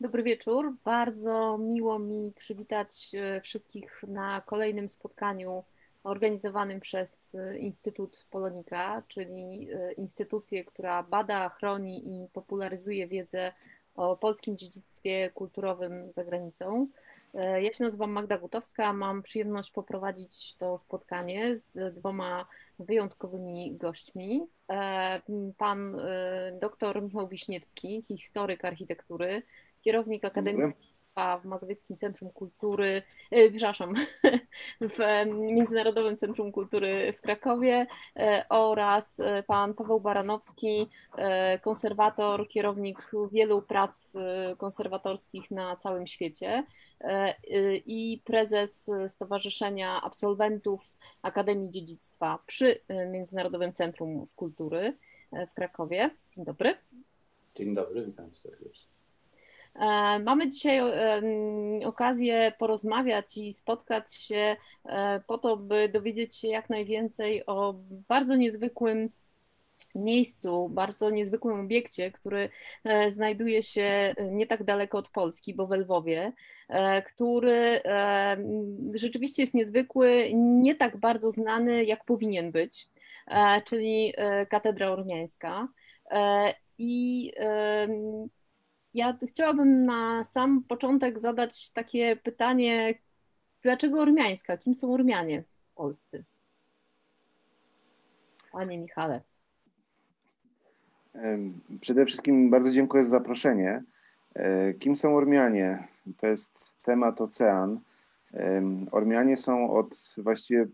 Dobry wieczór. Bardzo miło mi przywitać e, wszystkich na kolejnym spotkaniu organizowanym przez e, Instytut Polonika, czyli e, instytucję, która bada, chroni i popularyzuje wiedzę o polskim dziedzictwie kulturowym za granicą. Ja się nazywam Magda Gutowska, mam przyjemność poprowadzić to spotkanie z dwoma wyjątkowymi gośćmi. Pan dr Michał Wiśniewski, historyk architektury, kierownik Akademii w Mazowieckim Centrum Kultury, e, przepraszam, w Międzynarodowym Centrum Kultury w Krakowie e, oraz e, pan Paweł Baranowski, konserwator, kierownik wielu prac konserwatorskich na całym świecie i prezes Stowarzyszenia Absolwentów Akademii Dziedzictwa przy Międzynarodowym Centrum Kultury w Krakowie. Dzień dobry. Dzień dobry, witam serdecznie. E, mamy dzisiaj e, okazję porozmawiać i spotkać się e, po to, by dowiedzieć się jak najwięcej o bardzo niezwykłym miejscu, bardzo niezwykłym obiekcie, który znajduje się nie tak daleko od Polski, bo w Lwowie, który rzeczywiście jest niezwykły, nie tak bardzo znany, jak powinien być, czyli Katedra Ormiańska. I ja chciałabym na sam początek zadać takie pytanie, dlaczego ormiańska? Kim są Ormianie polscy? Panie Michale. Przede wszystkim bardzo dziękuję za zaproszenie. E, kim są Ormianie? To jest temat ocean. Ormianie są od właściwie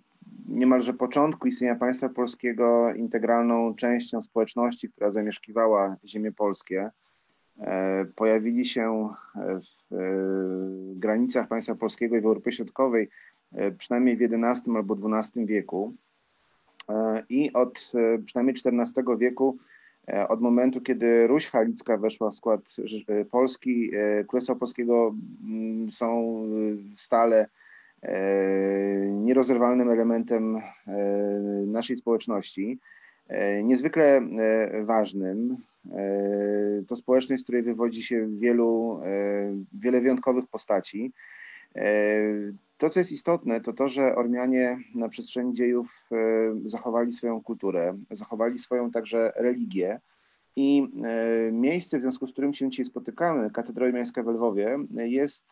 niemalże początku istnienia państwa polskiego integralną częścią społeczności, która zamieszkiwała ziemię polskie. E, pojawili się w e, granicach państwa polskiego i w Europie Środkowej e, przynajmniej w XI albo XII wieku. I od przynajmniej XIV wieku, od momentu, kiedy Ruś Halicka weszła w skład Polski, Królestwa Polskiego mm, są stale nierozerwalnym elementem naszej społeczności. Niezwykle ważnym, E, to społeczność, z której wywodzi się wielu, e, wiele wyjątkowych postaci. E, to, co jest istotne, to to, że Ormianie na przestrzeni dziejów zachowali swoją kulturę, zachowali swoją także religię. I miejsce, w związku z którym się dzisiaj spotykamy, Katedra Ormiańska w Lwowie, jest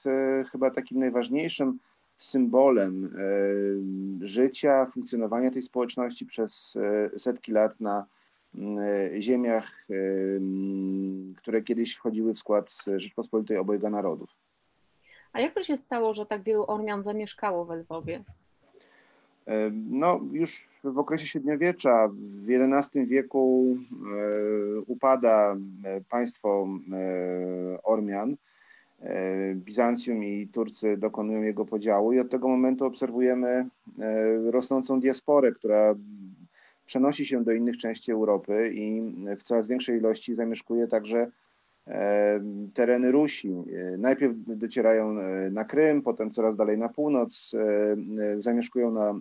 chyba takim najważniejszym symbolem życia, funkcjonowania tej społeczności przez setki lat na E, ziemiach, e, które kiedyś wchodziły w skład Rzeczpospolitej obojga narodów. A jak to się stało, że tak wielu Ormian zamieszkało w Lwowie? E, no, już w okresie średniowiecza, w XI wieku upada państwo Ormian. Bizancjum i Turcy dokonują jego podziału i od tego momentu obserwujemy rosnącą diasporę, która przenosi się do innych części Europy i w coraz większej ilości zamieszkuje także e, tereny Rusi. Najpierw docierają e, na Krym, potem coraz dalej na północ, e, zamieszkują na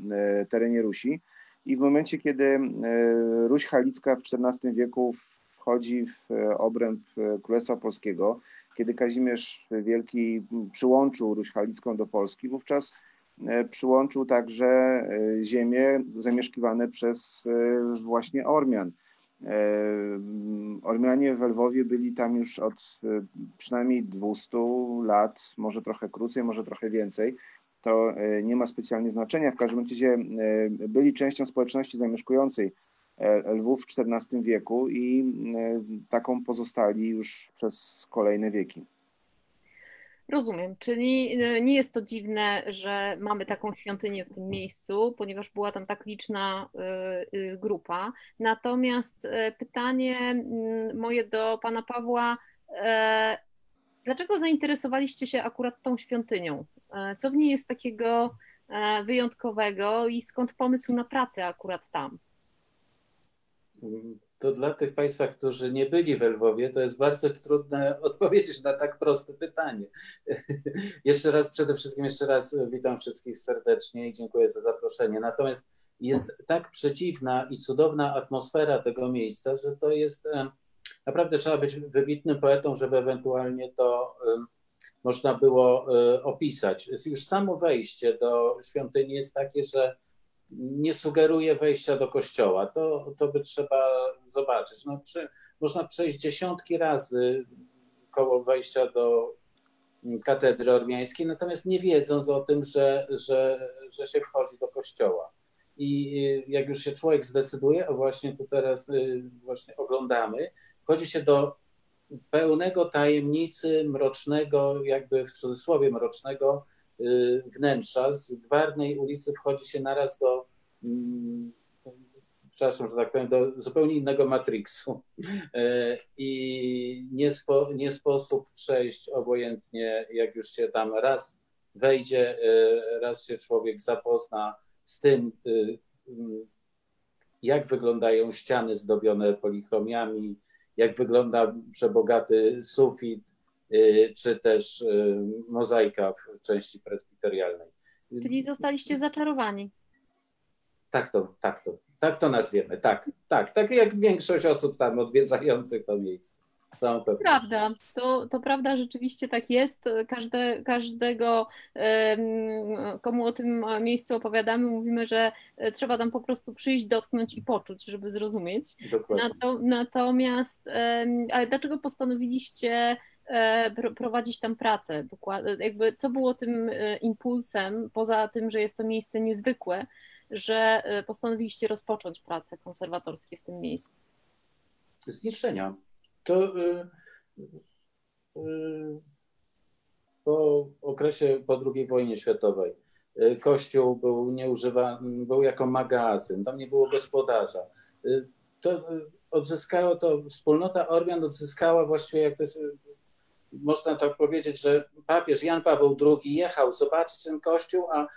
terenie Rusi. I w momencie, kiedy Ruś Halicka w XIV wieku wchodzi w obręb Królestwa Polskiego, kiedy Kazimierz Wielki przyłączył Ruś Halicką do Polski, wówczas E, przyłączył także e, ziemie zamieszkiwane przez e, właśnie Ormian. Ormianie w Lwowie byli tam już od przynajmniej 200 lat, może trochę krócej, może trochę więcej. To nie ma specjalnie znaczenia. W każdym razie byli częścią społeczności zamieszkującej Lwów w XIV wieku i taką pozostali już przez kolejne wieki. Rozumiem, czyli e, nie jest to dziwne, że mamy taką świątynię w tym miejscu, ponieważ była tam tak liczna e, e, grupa. Natomiast pytanie moje do pana Pawła, dlaczego zainteresowaliście się akurat tą świątynią? Co w niej jest takiego wyjątkowego i skąd pomysł na pracę akurat tam? To dla tych Państwa, którzy nie byli w Lwowie, to jest bardzo trudne odpowiedzieć na tak proste pytanie. jeszcze raz, przede wszystkim jeszcze raz witam wszystkich serdecznie i dziękuję za zaproszenie. Natomiast jest tak przeciwna i cudowna atmosfera tego miejsca, że to jest naprawdę trzeba być wybitnym poetą, żeby ewentualnie to można było opisać. Już samo wejście do świątyni jest takie, że nie sugeruje wejścia do kościoła. To, to by trzeba zobaczyć. No, przy, można przejść dziesiątki razy koło wejścia do katedry ormiańskiej, natomiast nie wiedząc o tym, że, że, że się wchodzi do kościoła. I jak już się człowiek zdecyduje, a właśnie tu teraz y, właśnie oglądamy, wchodzi się do pełnego tajemnicy mrocznego, jakby w cudzysłowie mrocznego y, wnętrza. Z Gwarnej ulicy wchodzi się naraz do mm, przepraszam, że tak powiem, do zupełnie innego Matrixu. E, I nie, spo, nie sposób przejść obojętnie, jak już się tam raz wejdzie, e, raz się człowiek zapozna z tym, e, jak wyglądają ściany zdobione polichromiami, jak wygląda przebogaty sufit, czy też mozaika w części presbiterialnej. Czyli zostaliście zaczarowani. Tak to, tak to, tak to nazwiemy, tak, tak, tak jak większość osób tam odwiedzających to miejsce. Prawda, to, to prawda, rzeczywiście tak jest. Każde, każdego, komu o tym miejscu opowiadamy, mówimy, że e, trzeba tam po prostu przyjść, dotknąć i poczuć, żeby zrozumieć. Nato, natomiast, ale dlaczego postanowiliście e, prowadzić tam pracę? Dokładnie, jakby co było tym e, impulsem, poza tym, że jest to miejsce niezwykłe, że postanowiliście rozpocząć prace konserwatorskie w tym miejscu? Zniszczenia. To y, y, po okresie, po II wojnie światowej, kościół był nieużywany, był jako magazyn, tam nie było gospodarza. To odzyskało to, wspólnota Ormian odzyskała właściwie, jak to jest, można tak powiedzieć, że papież Jan Paweł II jechał zobaczyć ten kościół, a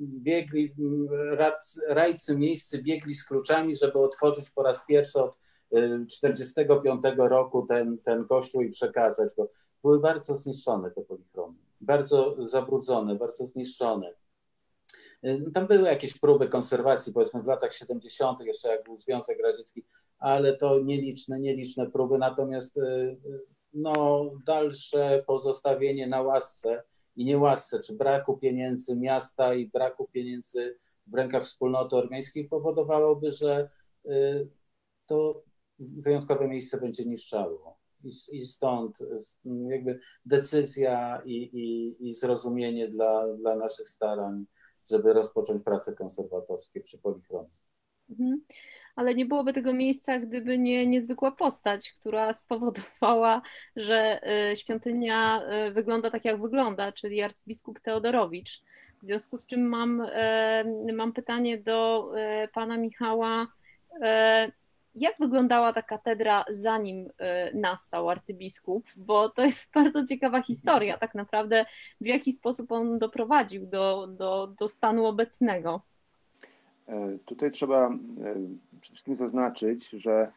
biegli, rad, rajcy miejscy biegli z kluczami, żeby otworzyć po raz pierwszy od 1945 y, roku ten, ten kościół i przekazać go. Były bardzo zniszczone te polichromy, bardzo zabrudzone, bardzo zniszczone. Y, tam były jakieś próby konserwacji, powiedzmy w latach 70., jeszcze jak był Związek Radziecki, ale to nieliczne, nieliczne próby, natomiast y, no, dalsze pozostawienie na łasce i niełasce, czy braku pieniędzy miasta i braku pieniędzy w rękach wspólnoty ormiańskiej powodowałoby, że y, to wyjątkowe miejsce będzie niszczało. I, i stąd jakby decyzja i, i, i zrozumienie dla, dla naszych starań, żeby rozpocząć prace konserwatorskie przy Polichromie. Mhm ale nie byłoby tego miejsca, gdyby nie niezwykła postać, która spowodowała, że y, świątynia y, wygląda tak, jak wygląda, czyli arcybiskup Teodorowicz. W związku z czym mam, y, mam pytanie do pana Michała. Jak wyglądała ta katedra zanim nastał arcybiskup? Bo to jest bardzo ciekawa historia, tak naprawdę, w jaki sposób on doprowadził do, do, do stanu obecnego. E, tutaj trzeba e, przede wszystkim zaznaczyć, że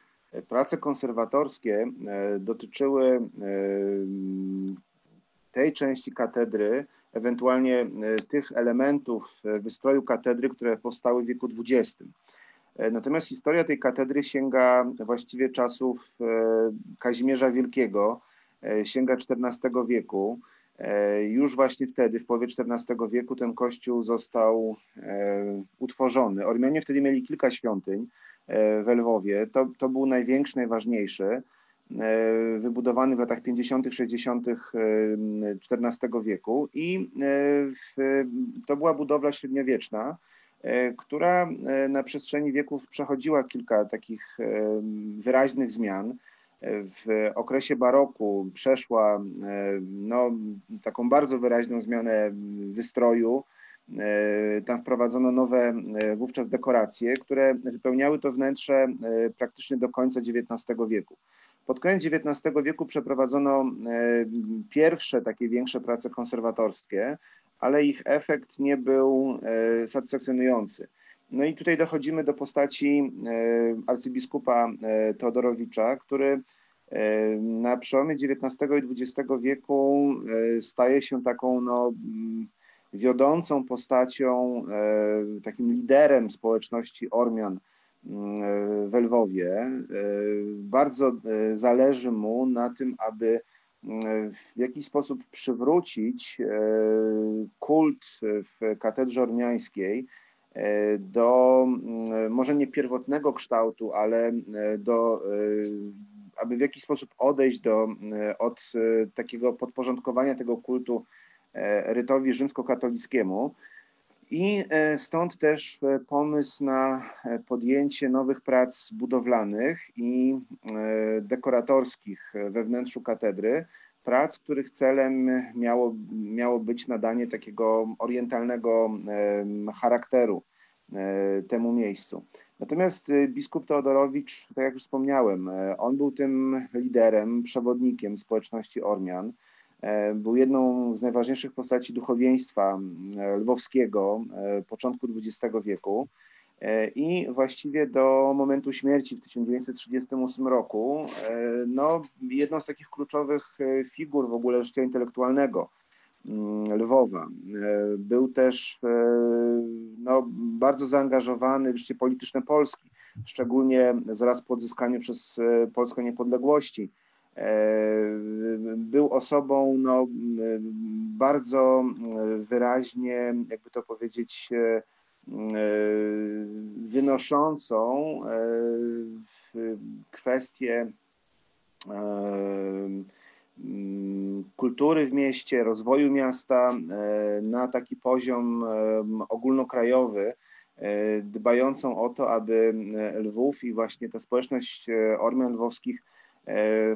prace konserwatorskie e, dotyczyły tej części katedry, ewentualnie tych elementów wystroju katedry, które powstały w wieku XX. Natomiast historia tej katedry sięga właściwie czasów Kazimierza Wielkiego, sięga XIV wieku. E, już właśnie wtedy, w połowie XIV wieku, ten kościół został e, utworzony. Ormianie wtedy mieli kilka świątyń e, w Lwowie. To, to był największy, najważniejszy, wybudowany w latach 50., 60. XIV wieku i to była budowla średniowieczna, która na przestrzeni wieków przechodziła kilka takich wyraźnych zmian w okresie baroku przeszła e, no, taką bardzo wyraźną zmianę wystroju. E, tam wprowadzono nowe e, wówczas dekoracje, które wypełniały to wnętrze praktycznie do końca XIX wieku. Pod koniec XIX wieku przeprowadzono pierwsze takie większe prace konserwatorskie, ale ich efekt nie był satysfakcjonujący. No i tutaj dochodzimy do postaci e, arcybiskupa e, Teodorowicza, który e, na przełomie XIX i XX wieku staje się taką no, mm, wiodącą postacią, takim liderem społeczności Ormian w Lwowie. Bardzo zależy mu na tym, aby w jakiś sposób przywrócić kult w katedrze ormiańskiej do może nie pierwotnego kształtu, ale do aby w jakiś sposób odejść do, e, od e, takiego podporządkowania tego kultu e, rytowi rzymskokatolickiemu. I stąd też pomysł na podjęcie nowych prac budowlanych i dekoratorskich we wnętrzu katedry, prac, których celem miało, miało być nadanie takiego orientalnego charakteru temu miejscu. Natomiast biskup Teodorowicz, tak jak już wspomniałem, e, on był tym liderem, przewodnikiem społeczności Ormian. E, był jedną z najważniejszych postaci duchowieństwa e, lwowskiego początku XX wieku. I właściwie do momentu śmierci w 1938 roku, no, jedną z takich kluczowych figur w ogóle życia intelektualnego Lwowa. E, był też e, no, bardzo zaangażowany w życie polityczne Polski, szczególnie zaraz po odzyskaniu przez e, Polskę niepodległości. Był osobą no, bardzo wyraźnie, jakby to powiedzieć, wynoszącą kwestie kultury w mieście, rozwoju miasta e, na taki poziom ogólnokrajowy, e, dbającą o to, aby Lwów i właśnie ta społeczność e, Ormian Lwowskich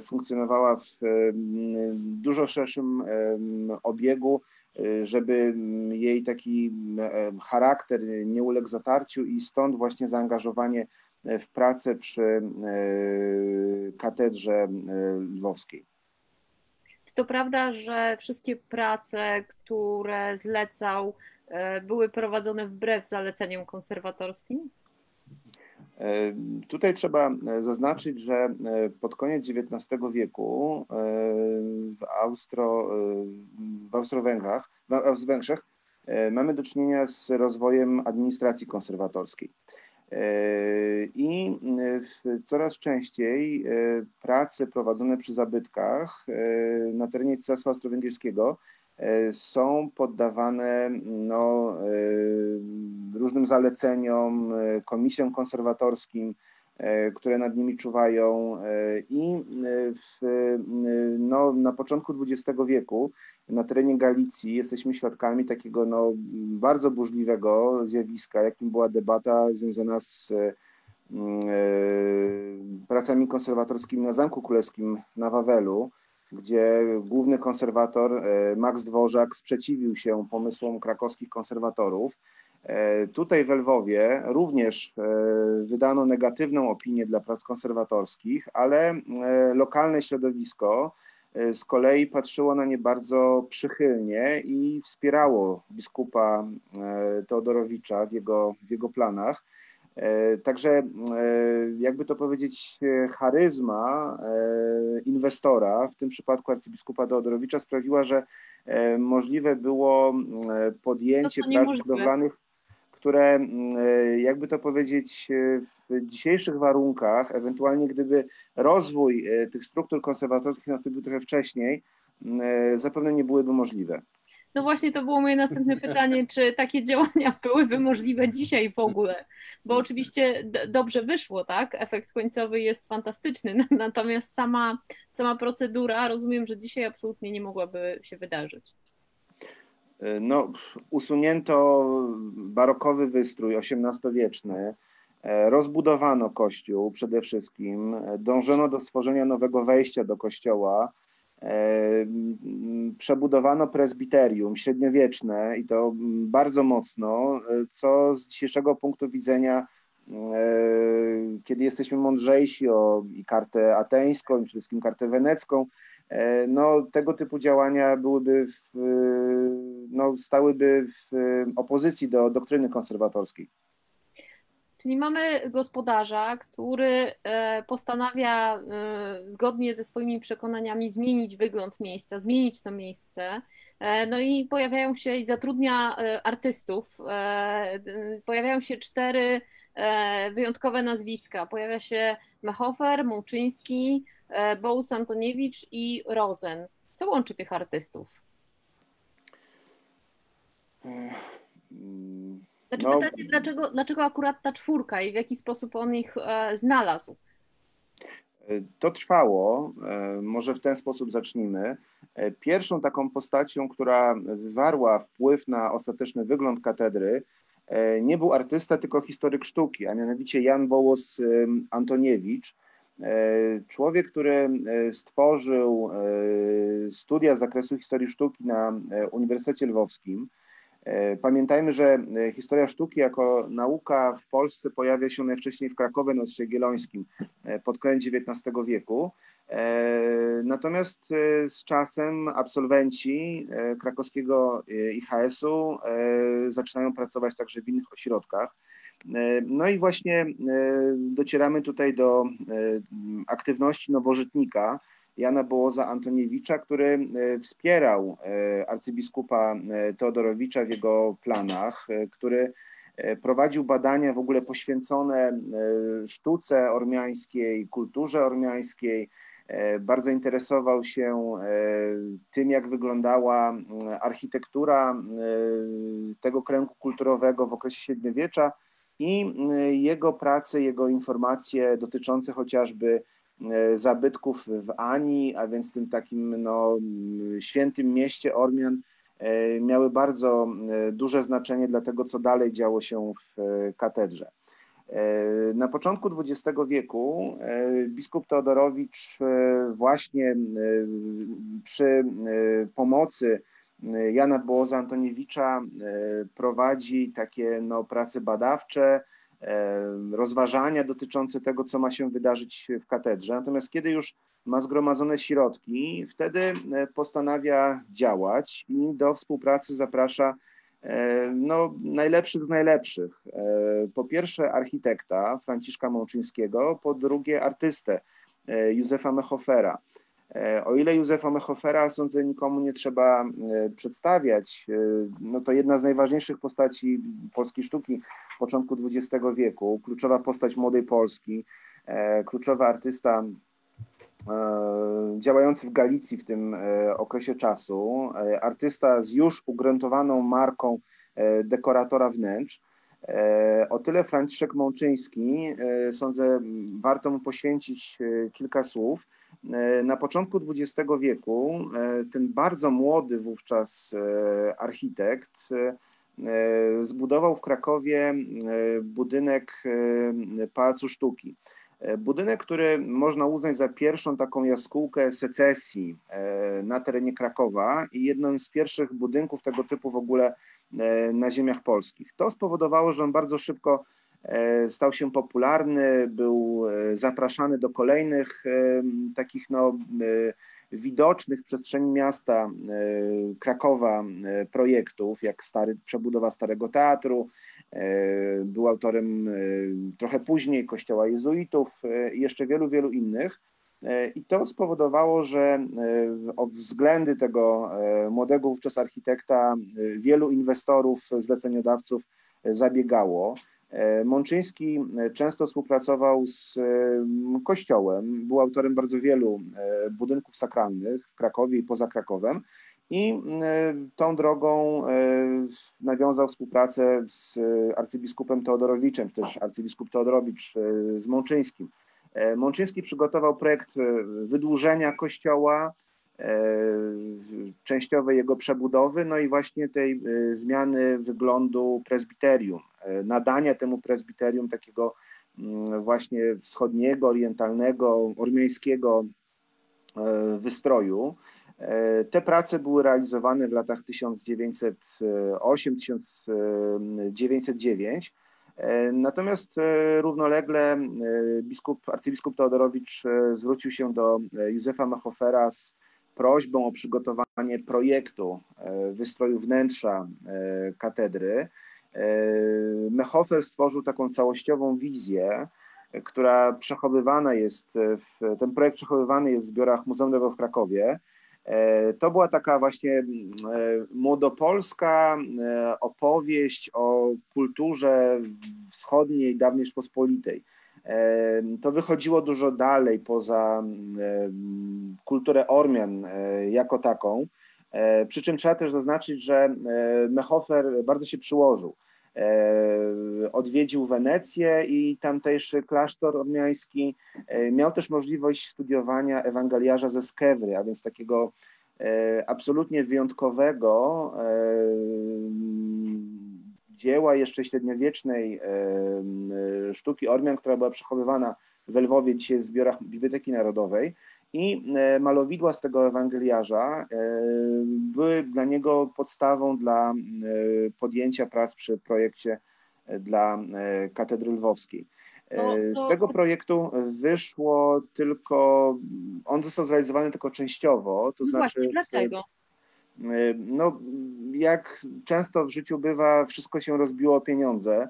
funkcjonowała w dużo szerszym obiegu, żeby jej taki charakter nie uległ zatarciu i stąd właśnie zaangażowanie w pracę przy katedrze lwowskiej. To prawda, że wszystkie prace, które zlecał, e, były prowadzone wbrew zaleceniom konserwatorskim? E, tutaj trzeba e, zaznaczyć, że pod koniec XIX wieku w, Austro, w Austro-Węgrzech, w Austro-Węgrzech mamy do czynienia z rozwojem administracji konserwatorskiej. E, I e, coraz częściej e, prace prowadzone przy zabytkach na terenie Cesarstwa Austro-Węgierskiego są poddawane no, różnym zaleceniom, komisjom konserwatorskim, E, które nad nimi czuwają. E, I e, w, no, na początku XX wieku na terenie Galicji jesteśmy świadkami takiego no, bardzo burzliwego zjawiska, jakim była debata związana z pracami konserwatorskimi na Zamku Królewskim na Wawelu, gdzie główny konserwator Max Dworzak sprzeciwił się pomysłom krakowskich konserwatorów E, tutaj w Lwowie również e, wydano negatywną opinię dla prac konserwatorskich, ale e, lokalne środowisko z kolei patrzyło na nie bardzo przychylnie i wspierało biskupa Teodorowicza w jego, w jego planach. Także, jakby to powiedzieć, charyzma inwestora, w tym przypadku arcybiskupa Teodorowicza, sprawiła, że możliwe było podjęcie no prac budowlanych które, e, jakby to powiedzieć, e, w dzisiejszych warunkach, ewentualnie gdyby rozwój e, tych struktur konserwatorskich nastąpił trochę wcześniej, zapewne nie byłyby możliwe. No właśnie to było moje następne pytanie, czy takie działania byłyby możliwe dzisiaj w ogóle? Bo oczywiście dobrze wyszło, tak? Efekt końcowy jest fantastyczny, natomiast sama, sama procedura rozumiem, że dzisiaj absolutnie nie mogłaby się wydarzyć. No, usunięto barokowy wystrój XVIII-wieczny, e, rozbudowano kościół przede wszystkim, dążono do stworzenia nowego wejścia do kościoła, e, przebudowano prezbiterium średniowieczne i to bardzo mocno, co z dzisiejszego punktu widzenia, e, kiedy jesteśmy mądrzejsi o i kartę ateńską, i przede wszystkim kartę wenecką, E, no, tego typu działania byłyby w, no, stałyby w opozycji do doktryny konserwatorskiej. Czyli mamy gospodarza, który postanawia zgodnie ze swoimi przekonaniami zmienić wygląd miejsca, zmienić to miejsce. No i pojawiają się i zatrudnia artystów. Pojawiają się cztery wyjątkowe nazwiska. Pojawia się Mechofer, Mączyński, Bołus Antoniewicz i Rozen. Co łączy tych artystów? Znaczy no, pytanie, dlaczego, dlaczego akurat ta czwórka i w jaki sposób on ich e, znalazł? To trwało, e, może w ten sposób zacznijmy. E, pierwszą taką postacią, która wywarła wpływ na ostateczny wygląd katedry, nie był artysta, tylko historyk sztuki, a mianowicie Jan Bołos Antoniewicz, człowiek, który stworzył studia z zakresu historii sztuki na Uniwersytecie Lwowskim. E, pamiętajmy, że e, historia sztuki jako nauka w Polsce pojawia się najwcześniej w Krakowie na Jagiellońskim e, pod koniec XIX wieku. Natomiast z czasem absolwenci krakowskiego IHS-u zaczynają pracować także w innych ośrodkach. No i właśnie docieramy tutaj do aktywności nowożytnika, Jana Bołoza Antoniewicza, który e, wspierał e, arcybiskupa e, Teodorowicza w jego planach, który prowadził badania w ogóle poświęcone sztuce ormiańskiej, kulturze ormiańskiej. Bardzo interesował się tym, jak wyglądała architektura tego kręgu kulturowego w okresie średniowiecza i jego prace, jego informacje dotyczące chociażby zabytków w Ani, a więc tym takim no, świętym mieście Ormian, e, miały bardzo e, duże znaczenie dla tego, co dalej działo się w katedrze. Na początku XX wieku biskup Teodorowicz właśnie przy pomocy Jana Bołoza Antoniewicza prowadzi takie no, prace badawcze, rozważania dotyczące tego, co ma się wydarzyć w katedrze. Natomiast kiedy już ma zgromadzone środki, wtedy e, postanawia działać i do współpracy zaprasza e, no, najlepszych z najlepszych. E, po pierwsze architekta Franciszka Mączyńskiego, po drugie artystę Józefa Mechofera. E, o ile Józefa Mechofera sądzę nikomu nie trzeba e, przedstawiać, e, no to jedna z najważniejszych postaci polskiej sztuki początku XX wieku, kluczowa postać młodej Polski, kluczowy artysta działający w Galicji w tym okresie czasu, artysta z już ugruntowaną marką dekoratora wnętrz. O tyle Franciszek Mączyński, sądzę, warto mu poświęcić kilka słów, na początku XX wieku e, ten bardzo młody wówczas e, architekt zbudował w Krakowie budynek Pałacu Sztuki. Budynek, który można uznać za pierwszą taką jaskółkę secesji na terenie Krakowa i jedną z pierwszych budynków tego typu w ogóle na ziemiach polskich. To spowodowało, że on bardzo szybko E, stał się popularny, był e, zapraszany do kolejnych e, takich no, widocznych przestrzeni miasta Krakowa projektów, jak stary, przebudowa Starego Teatru, był autorem trochę później Kościoła Jezuitów i jeszcze wielu, wielu innych. I to spowodowało, że o względy tego młodego wówczas architekta wielu inwestorów, zleceniodawców zabiegało. E, Mączyński e, często współpracował z e, Kościołem, był autorem bardzo wielu budynków sakralnych w Krakowie i poza Krakowem i tą drogą nawiązał współpracę z arcybiskupem Teodorowiczem, czy też arcybiskup Teodorowicz z Mączyńskim. Mączyński przygotował projekt wydłużenia kościoła, częściowej jego przebudowy, no i właśnie tej zmiany wyglądu prezbiterium. E, nadania temu prezbiterium takiego mm, właśnie wschodniego, orientalnego, ormiańskiego e, wystroju. E, te prace były realizowane w latach 1908-1909. Natomiast równolegle biskup, arcybiskup Teodorowicz zwrócił się do Józefa Machofera z prośbą o przygotowanie projektu wystroju wnętrza katedry. Mechofer stworzył taką całościową wizję, która przechowywana jest, w, ten projekt przechowywany jest w zbiorach Muzeum w Krakowie. To była taka właśnie młodopolska opowieść o kulturze wschodniej, dawnej Rzeczpospolitej. To wychodziło dużo dalej poza kulturę Ormian e, jako taką. E, przy czym trzeba też zaznaczyć, że e, Mehofer bardzo się przyłożył. Odwiedził Wenecję i tamtejszy klasztor ormiański. Miał też możliwość studiowania Ewangeliarza ze Skewry, a więc takiego absolutnie wyjątkowego dzieła jeszcze średniowiecznej sztuki Ormian, która była przechowywana w Lwowie, dzisiaj w zbiorach Biblioteki Narodowej. I e, malowidła z tego Ewangeliarza e, były dla niego podstawą dla e, podjęcia prac przy projekcie dla Katedry Lwowskiej. No, z tego projektu wyszło tylko, on został zrealizowany tylko częściowo, to no znaczy. Właśnie? No, jak często w życiu bywa, wszystko się rozbiło o pieniądze.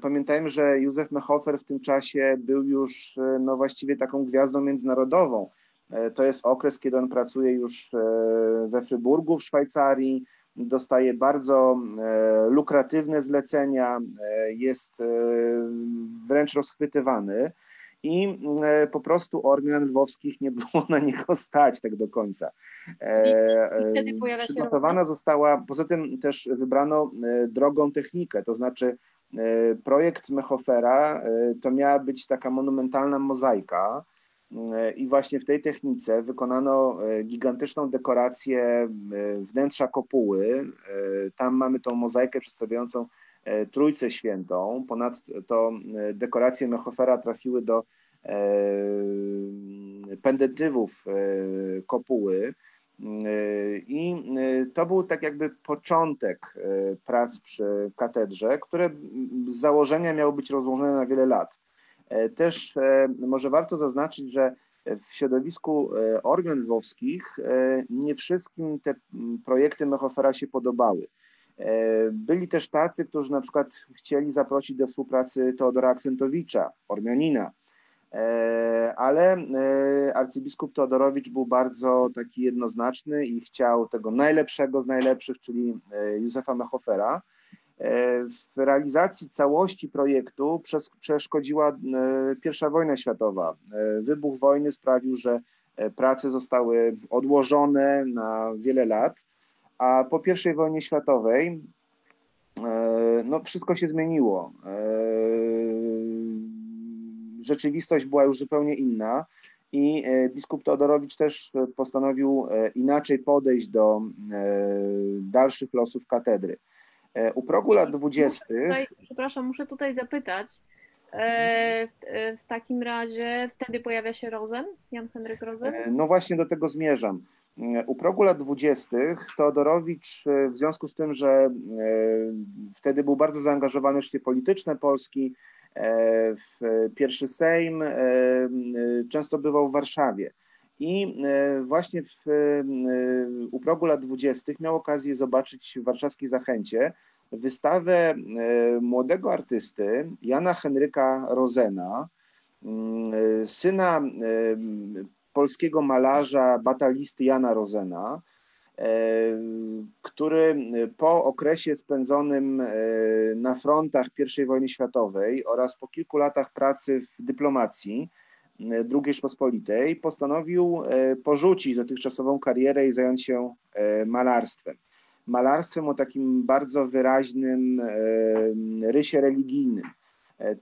Pamiętajmy, że Józef Mehofer w tym czasie był już no, właściwie taką gwiazdą międzynarodową. E, to jest okres, kiedy on pracuje już e, we Fryburgu w Szwajcarii, dostaje bardzo e, lukratywne zlecenia, jest wręcz rozchwytywany i po prostu Ormian Lwowskich nie było na niego stać tak do końca. Przygotowana została, poza tym też wybrano drogą technikę, to znaczy projekt Mechofera to miała być taka monumentalna mozaika, I właśnie w tej technice wykonano e, gigantyczną dekorację e, wnętrza kopuły. Tam mamy tą mozaikę przedstawiającą Trójcę Świętą. Ponadto dekoracje Mechofera trafiły do pendetywów kopuły. I to był tak jakby początek prac przy katedrze, które z założenia miały być rozłożone na wiele lat. E, też e, może warto zaznaczyć, że w środowisku e, organ lwowskich nie wszystkim te projekty Mechofera się podobały. Byli też tacy, którzy na przykład chcieli zaprosić do współpracy Teodora Aksentowicza, Ormianina, ale arcybiskup Teodorowicz był bardzo taki jednoznaczny i chciał tego najlepszego z najlepszych, czyli Józefa Mechofera. E, w realizacji całości projektu przeszkodziła e, I wojna światowa. E, wybuch wojny sprawił, że prace zostały odłożone na wiele lat, a po I wojnie światowej no, wszystko się zmieniło. Rzeczywistość była już zupełnie inna i biskup Teodorowicz też postanowił inaczej podejść do dalszych losów katedry. E, u progu lat dwudziestych. Przepraszam, muszę tutaj zapytać. E, w, e, w, takim razie wtedy pojawia się Rozen, Jan Henryk Rozen? No właśnie do tego zmierzam. U progu lat dwudziestych Teodorowicz w związku z tym, że wtedy był bardzo zaangażowany w życie polityczne Polski, w pierwszy Sejm, często bywał w Warszawie. I e, właśnie w, e, u progu lat dwudziestych miał okazję zobaczyć w warszawskiej Zachęcie wystawę e, młodego artysty Jana Henryka Rozena, mm, syna polskiego malarza, batalisty Jana Rozena, który po okresie spędzonym na frontach I wojny światowej oraz po kilku latach pracy w dyplomacji, II Rzeczpospolitej, postanowił e, porzucić dotychczasową karierę i zająć się e, malarstwem. Malarstwem o takim bardzo wyraźnym e, rysie religijnym.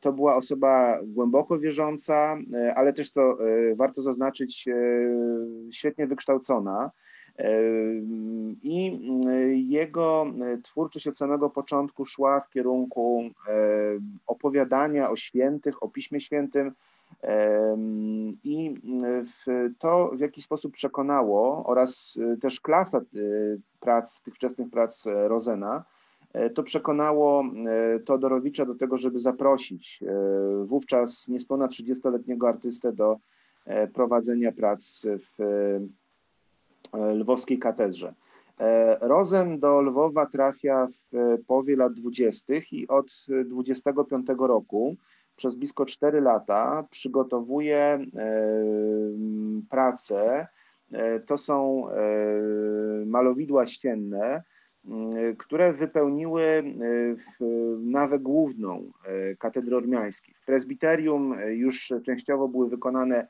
To była osoba głęboko wierząca, ale też, co warto zaznaczyć, świetnie wykształcona. I jego twórczość od samego początku szła w kierunku opowiadania o świętych, o Piśmie Świętym, i to, w jaki sposób przekonało oraz y, też klasa y, prac, tych wczesnych prac e, Rozena, e, to przekonało e, Todorowicza do tego, żeby zaprosić wówczas niespełna 30-letniego artystę do prowadzenia prac w lwowskiej katedrze. Rozen do Lwowa trafia w połowie lat 20. i od 25 roku przez blisko 4 lata przygotowuje pracę. To są malowidła ścienne, które wypełniły nawę główną katedry ormiańskiej. W prezbiterium już częściowo były wykonane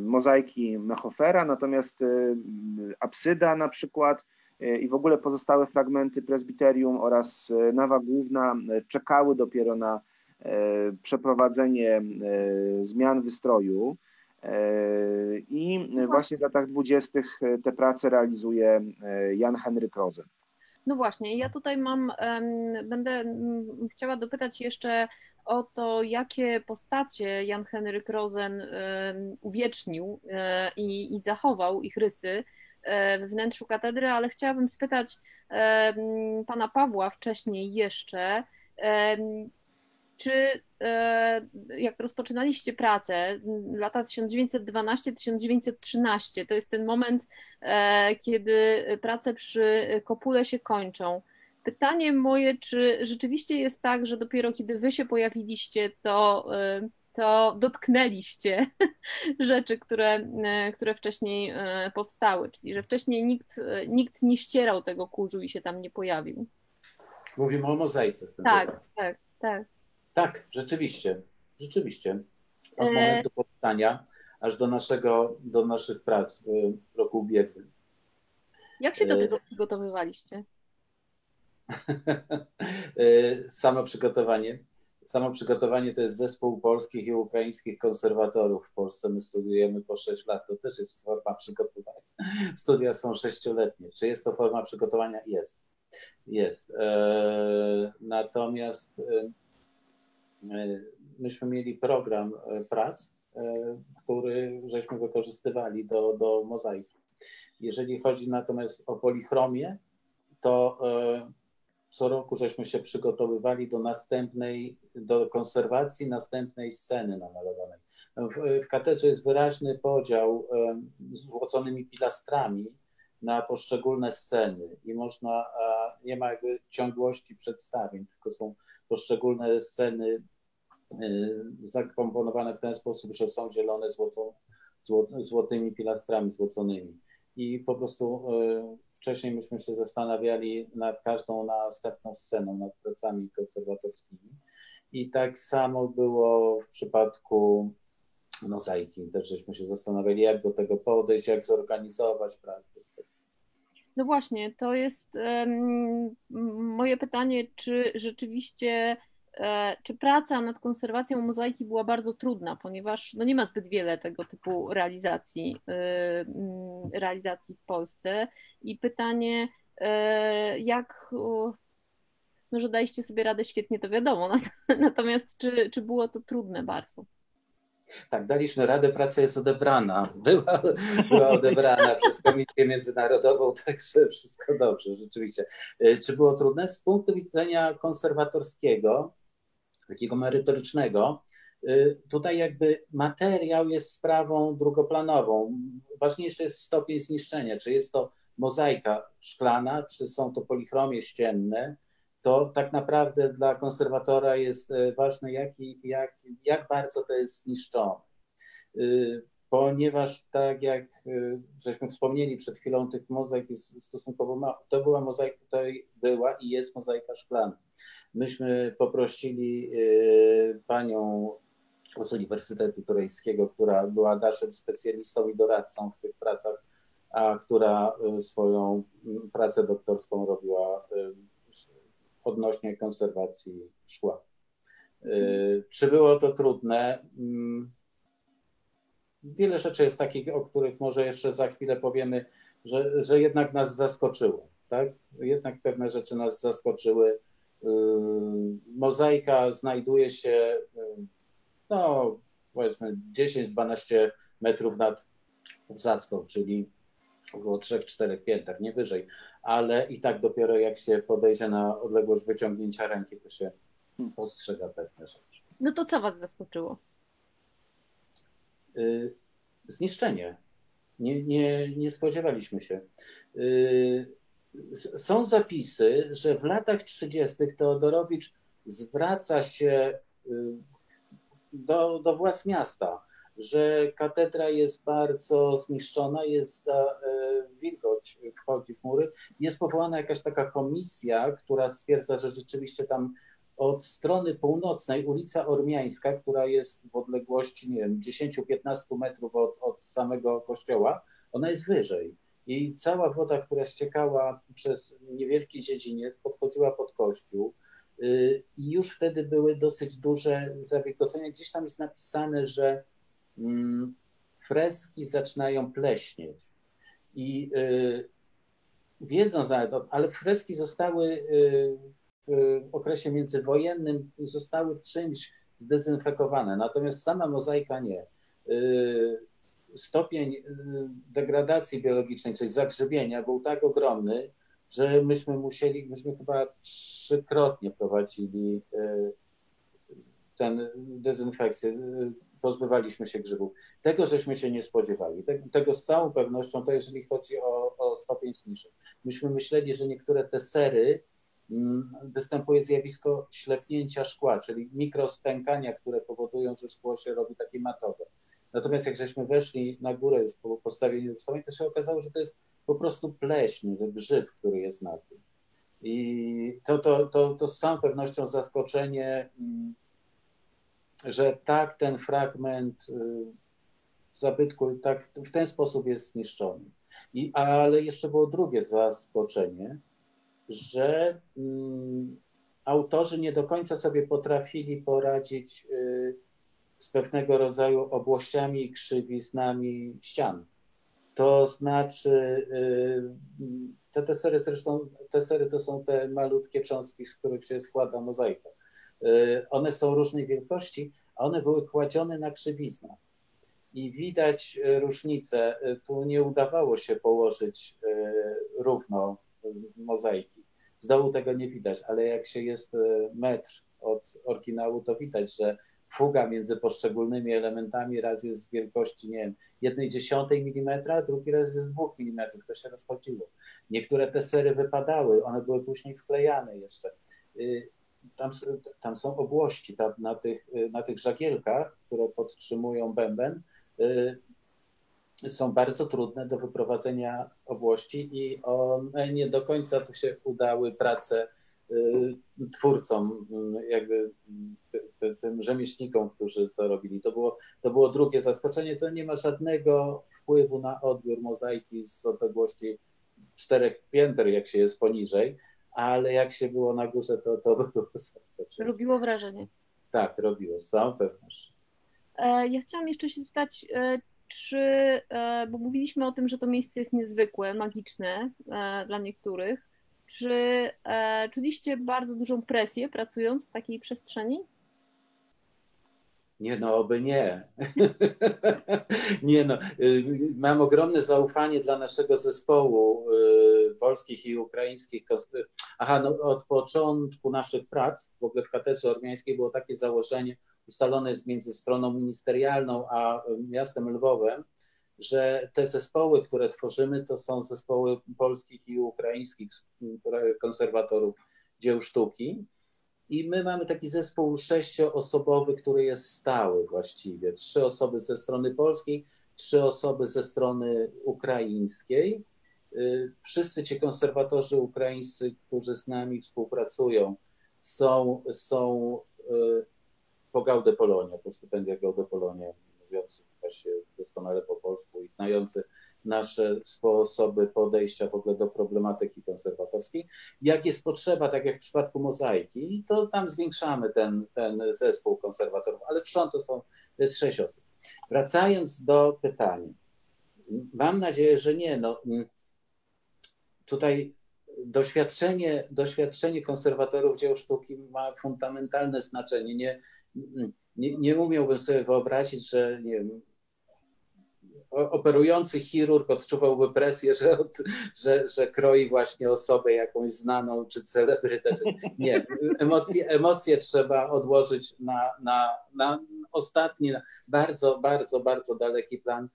mozaiki Mechofera, natomiast apsyda na przykład i w ogóle pozostałe fragmenty prezbiterium oraz nawa główna czekały dopiero na przeprowadzenie zmian wystroju. I no właśnie w latach dwudziestych te prace realizuje Jan Henryk Rosen. No właśnie, ja tutaj mam, będę chciała dopytać jeszcze o to, jakie postacie Jan Henryk Rosen uwiecznił e, i, i zachował ich rysy e, w wnętrzu katedry, ale chciałabym spytać pana Pawła wcześniej jeszcze, czy e, jak rozpoczynaliście pracę, lata 1912-1913, to jest ten moment, e, kiedy prace przy kopule się kończą. Pytanie moje, czy rzeczywiście jest tak, że dopiero kiedy wy się pojawiliście, to, e, to dotknęliście rzeczy, które, które wcześniej powstały, czyli że wcześniej nikt, nikt nie ścierał tego kurzu i się tam nie pojawił. Mówimy o mozaice w tym Tak, tak, tak. Tak, rzeczywiście. Rzeczywiście. Od e... momentu powstania aż do, naszego, do naszych prac w roku ubiegłym. Jak się do e, tego przygotowywaliście? E, samo przygotowanie. Samo przygotowanie to jest zespół polskich i ukraińskich konserwatorów w Polsce. My studiujemy po 6 lat, to też jest forma przygotowania. Studia są sześcioletnie. Czy jest to forma przygotowania? Jest. Jest. E, natomiast myśmy mieli program e, prac, e, który żeśmy wykorzystywali do, do mozaiki. Jeżeli chodzi natomiast o polichromię, to co roku żeśmy się przygotowywali do następnej, do konserwacji następnej sceny namalowanej. W, w katedrze jest wyraźny podział złoconymi pilastrami na poszczególne sceny i można, nie ma jakby ciągłości przedstawień, tylko są poszczególne sceny zakomponowane w ten sposób, że są dzielone złotą, złotymi pilastrami złoconymi. I po prostu y, wcześniej myśmy się zastanawiali nad każdą następną sceną, nad pracami konserwatorskimi. I tak samo było w przypadku mozaiki. Też żeśmy się zastanawiali, jak do tego podejść, jak zorganizować pracę. No właśnie, to jest um, moje pytanie, czy rzeczywiście czy praca nad konserwacją mozaiki była bardzo trudna, ponieważ no nie ma zbyt wiele tego typu realizacji, e, mm, realizacji w Polsce. I pytanie, e, jak, no że daliście sobie radę świetnie, to wiadomo, natomiast czy, czy było to trudne bardzo? Tak, daliśmy radę, praca jest odebrana. Była, była odebrana przez Komisję Międzynarodową, także wszystko dobrze, rzeczywiście. Czy było trudne? Z punktu widzenia konserwatorskiego, takiego merytorycznego, y, tutaj jakby materiał jest sprawą drugoplanową. Ważniejszy jest stopień zniszczenia, czy jest to mozaika szklana, czy są to polichromie ścienne, to tak naprawdę dla konserwatora jest y, ważne, jak, jak, jak bardzo to jest zniszczone. Y, ponieważ tak jak żeśmy wspomnieli przed chwilą, tych mozaik jest stosunkowo mało. To była mozaika, tutaj była i jest mozaika szklana. Myśmy poprosili y, panią z Uniwersytetu Turejskiego, która była naszym specjalistą i doradcą w tych pracach, a która y, swoją mm, pracę doktorską robiła y, odnośnie konserwacji szkła. Czy było to trudne? Wiele rzeczy jest takich, o których może jeszcze za chwilę powiemy, że, że jednak nas zaskoczyło. Tak? Jednak pewne rzeczy nas zaskoczyły Yy, mozaika znajduje się, yy, no powiedzmy 10-12 metrów nad wsadzką, czyli około 3-4 pięter, nie wyżej, ale i tak dopiero jak się podejdzie na odległość wyciągnięcia ręki, to się postrzega pewne rzeczy. No to co Was zaskoczyło? Yy, zniszczenie. Nie, nie, nie spodziewaliśmy się. Są zapisy, że w latach 30. Teodorowicz zwraca się do, do władz miasta, że katedra jest bardzo zniszczona, jest za e, wilgoć wchodzi w mury. Jest powołana jakaś taka komisja, która stwierdza, że rzeczywiście tam od strony północnej ulica Ormiańska, która jest w odległości, nie wiem, 10-15 metrów od, od samego kościoła, ona jest wyżej. I cała woda, która ściekała przez niewielki dziedziniec, podchodziła pod kościół. Y, I już wtedy były dosyć duże zawilgocenia. Gdzieś tam jest napisane, że mm, freski zaczynają pleśnieć. I y, wiedząc nawet, ale freski zostały y, okresie międzywojennym, zostały czymś zdezynfekowane, natomiast sama mozaika nie. Stopień degradacji biologicznej, czyli zagrzebienia był tak ogromny, że myśmy musieli, myśmy chyba trzykrotnie prowadzili tę dezynfekcję, pozbywaliśmy się grzybów. Tego żeśmy się nie spodziewali. Tego z całą pewnością, to jeżeli chodzi o, o stopień zniszczeń. Myśmy myśleli, że niektóre te sery występuje zjawisko ślepnięcia szkła, czyli mikrospękania, które powodują, że szkło się robi takie matowe. Natomiast jak żeśmy weszli na górę już po postawieniu ustawień, to się okazało, że to jest po prostu pleśń, grzyb, który jest na tym. I to, to, to, to z całą pewnością zaskoczenie, mm, że tak ten fragment y, zabytku tak w ten sposób jest zniszczony. I, ale jeszcze było drugie zaskoczenie, że mm, autorzy nie do końca sobie potrafili poradzić y, z pewnego rodzaju obłościami i krzywiznami ścian. To znaczy, y, te tesery zresztą, tesery to są te malutkie cząstki, z których się składa mozaika. Y, one są różnej wielkości, a one były kładzione na krzywiznach. I widać różnicę. Tu nie udawało się położyć równo mozaiki. Z dołu tego nie widać, ale jak się jest metr od oryginału, to widać, że fuga między poszczególnymi elementami raz jest wielkości, nie wiem, jednej dziesiątej milimetra, drugi raz jest dwóch milimetrów, to się rozchodziło. Niektóre te sery wypadały, one były później wklejane jeszcze. Y, tam, tam są obłości tam na, tych, na tych żagielkach, które podtrzymują bęben, y, są bardzo trudne do wyprowadzenia obłości i one nie do końca tu się udały prace Y, twórcom, y, jakby y, tym rzemieślnikom, którzy to robili. To było, to było drugie zaskoczenie. To nie ma żadnego wpływu na odbiór mozaiki z odległości czterech pięter, jak się jest poniżej, ale jak się było na górze, to, to było zaskoczenie. Robiło wrażenie. Tak, robiło, z całą pewnością. E, ja chciałam jeszcze się spytać, e, czy, e, bo mówiliśmy o tym, że to miejsce jest niezwykłe, magiczne dla niektórych. Czy e, czuliście bardzo dużą presję pracując w takiej przestrzeni? Nie, no oby nie. nie no, y, mam ogromne zaufanie dla naszego zespołu y, polskich i ukraińskich. Aha, no od początku naszych prac, w ogóle w katedrze ormiańskiej było takie założenie, ustalone jest między stroną ministerialną a miastem Lwowem, że te zespoły, które tworzymy, to są zespoły polskich i ukraińskich konserwatorów dzieł sztuki. I my mamy taki zespół sześcioosobowy, który jest stały właściwie. Trzy osoby ze strony polskiej, trzy osoby ze strony ukraińskiej. Y, wszyscy ci konserwatorzy ukraińscy, którzy z nami współpracują, są, są y, po Gaude Polonia, po stypendiach Gaude Polonia, mówiąc się doskonale po polsku i znający nasze sposoby podejścia w ogóle do problematyki konserwatorskiej. Jak jest potrzeba, tak jak w przypadku mozaiki, to tam zwiększamy ten, ten zespół konserwatorów, ale trzon to są, to jest sześć osób. Wracając do pytania. Mam nadzieję, że nie. No, tutaj doświadczenie, doświadczenie konserwatorów dzieł sztuki ma fundamentalne znaczenie. Nie, nie, nie umiałbym sobie wyobrazić, że nie wiem, operujący chirurg odczuwałby presję, że, od, że, że kroi właśnie osobę jakąś znaną czy celebrytę. Nie, emocje, emocje trzeba odłożyć na, na, na ostatni, bardzo, bardzo, bardzo daleki plan.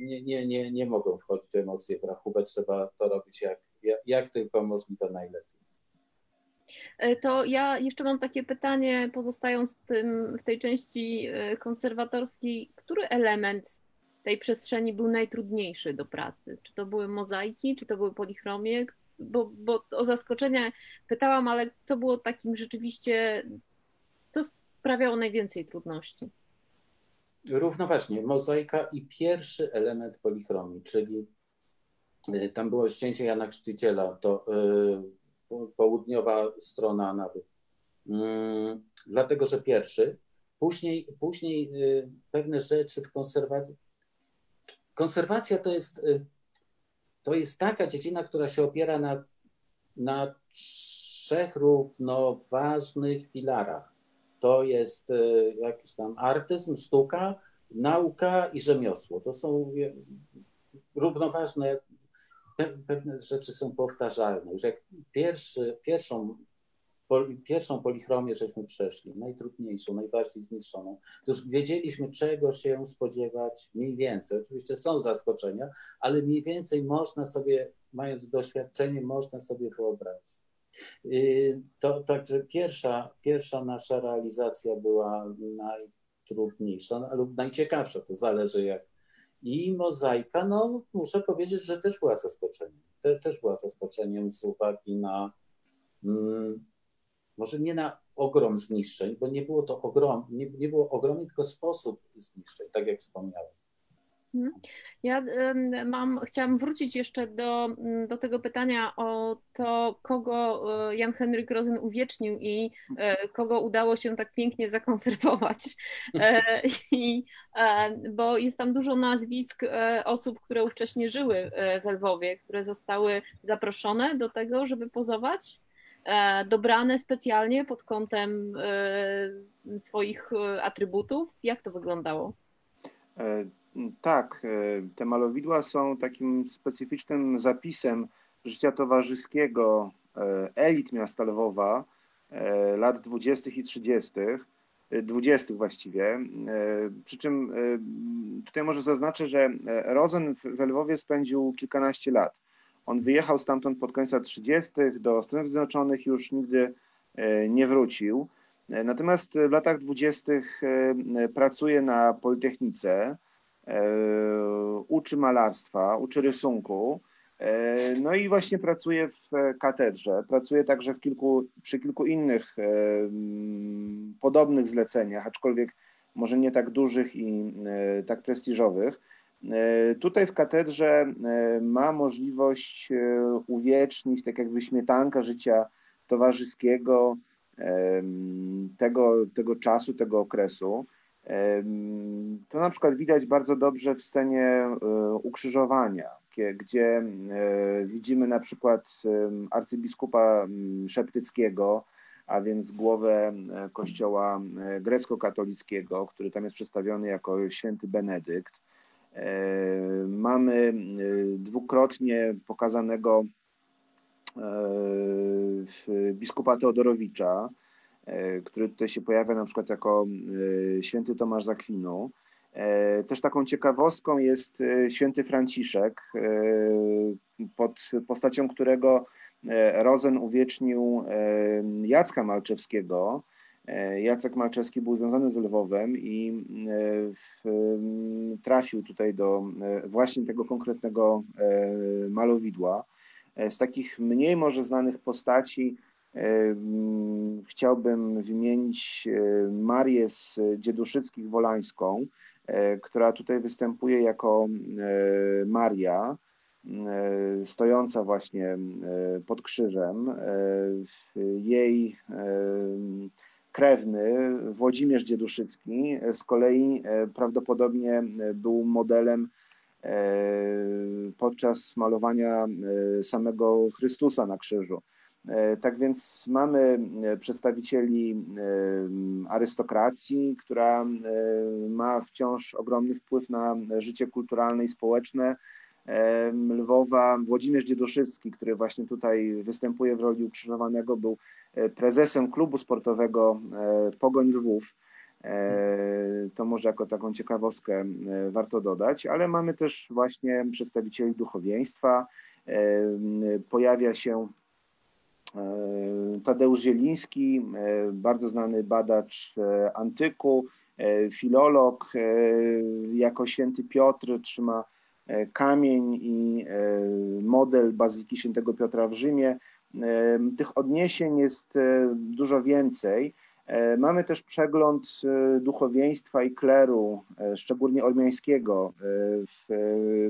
nie, nie, nie, nie mogą wchodzić emocje w rachubę, trzeba to robić jak, jak, jak tylko możliwe najlepiej. To ja jeszcze mam takie pytanie, pozostając w, tym, w tej części konserwatorskiej, który element tej przestrzeni był najtrudniejszy do pracy? Czy to były mozaiki, czy to były polichromie? Bo, bo o zaskoczenie pytałam, ale co było takim rzeczywiście, co sprawiało najwięcej trudności? Równoważnie, mozaika i pierwszy element polichromii, czyli y, tam było ścięcie Jana Chrzciciela, to y, południowa strona nawet. Mm, dlatego, że pierwszy, później, później y, pewne rzeczy w konserwacji, konserwacja to jest, y, to jest taka dziedzina, która się opiera na, na trzech równoważnych filarach. To jest y, jakiś tam artyzm, sztuka, nauka i rzemiosło. To są równoważne, pewne rzeczy są powtarzalne. Już jak pierwszy, pierwszą pierwszą polichromię żeśmy przeszli, najtrudniejszą, najbardziej zniszczoną. Już wiedzieliśmy, czego się spodziewać mniej więcej. Oczywiście są zaskoczenia, ale mniej więcej można sobie, mając doświadczenie, można sobie wyobrazić. Y, to także pierwsza, pierwsza nasza realizacja była najtrudniejsza lub najciekawsza, to zależy jak. I mozaika, no muszę powiedzieć, że też była zaskoczeniem. Te, też była zaskoczeniem z uwagi na mm, może nie na ogrom zniszczeń, bo nie było to ogrom, nie, nie było ogromny, tylko sposób zniszczeń, tak jak wspomniałem. Mhm. Ja mam, chciałam wrócić jeszcze do, mm, do tego pytania o to, kogo e, Jan Henryk Rosen uwiecznił i e, kogo udało się tak pięknie zakonserwować. E, I, bo jest tam dużo nazwisk osób, które ówcześnie żyły w Lwowie, które zostały zaproszone do tego, żeby pozować dobrane specjalnie pod kątem swoich atrybutów? Jak to wyglądało? Tak, te malowidła są takim specyficznym zapisem życia towarzyskiego elit miasta Lwowa lat 20. i 30., 20. właściwie. Przy czym tutaj może zaznaczę, że Rozen w Lwowie spędził kilkanaście lat. On wyjechał stamtąd pod lat 30. do Stanów Zjednoczonych, już nigdy e, nie wrócił. E, natomiast w latach 20. E, pracuje na Politechnice, uczy malarstwa, uczy rysunku. No i właśnie pracuje w katedrze. Pracuje także w kilku, przy kilku innych podobnych zleceniach, aczkolwiek może nie tak dużych i tak prestiżowych. E, tutaj w katedrze e, ma możliwość e, uwiecznić tak jakby śmietanka życia towarzyskiego tego, tego czasu, tego okresu. To na przykład widać bardzo dobrze w scenie ukrzyżowania, gdzie widzimy na przykład arcybiskupa Szeptyckiego, a więc głowę kościoła grecko-katolickiego, który tam jest przedstawiony jako święty Benedykt. E, mamy e, dwukrotnie pokazanego e, biskupa Teodorowicza, który tutaj się pojawia na przykład jako święty Tomasz Zakwinu. Też taką ciekawostką jest święty Franciszek, pod postacią którego Rozen uwiecznił Jacka Malczewskiego, E, Jacek Malczewski był związany z Lwowem i e, trafił tutaj do e, właśnie tego konkretnego malowidła. Z takich mniej może znanych postaci chciałbym wymienić Marię z Dzieduszyckich Wolańską, która tutaj występuje jako Maria, stojąca właśnie pod krzyżem. Jej krewny, Włodzimierz Dzieduszycki, z kolei e, prawdopodobnie e, był modelem e, podczas malowania samego Chrystusa na krzyżu. Tak więc mamy przedstawicieli arystokracji, która ma wciąż ogromny wpływ na życie kulturalne i społeczne Lwowa. Włodzimierz Dziedoszewski, który właśnie tutaj występuje w roli ukrzyżowanego, był e, prezesem klubu sportowego e, Pogoń Lwów. To może jako taką ciekawostkę warto dodać, ale mamy też właśnie przedstawicieli duchowieństwa. Pojawia się Tadeusz Zieliński, bardzo znany badacz antyku, filolog, jako święty Piotr trzyma kamień i model Bazyliki Świętego Piotra w Rzymie. Tych odniesień jest dużo więcej. E, mamy też przegląd e, duchowieństwa i kleru, e, szczególnie ormiańskiego,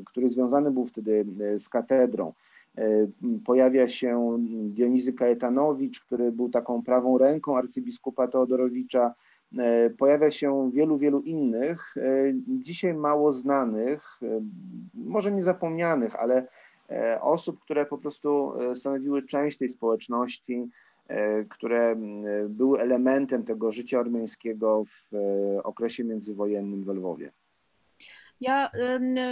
który związany był wtedy z katedrą. Pojawia się Dionizy Kajetanowicz, który był taką prawą ręką arcybiskupa Teodorowicza. Pojawia się wielu, wielu innych, dzisiaj mało znanych, może nie zapomnianych, ale osób, które po prostu stanowiły część tej społeczności, E, które były elementem tego życia ormiańskiego w e, okresie międzywojennym w Lwowie. Ja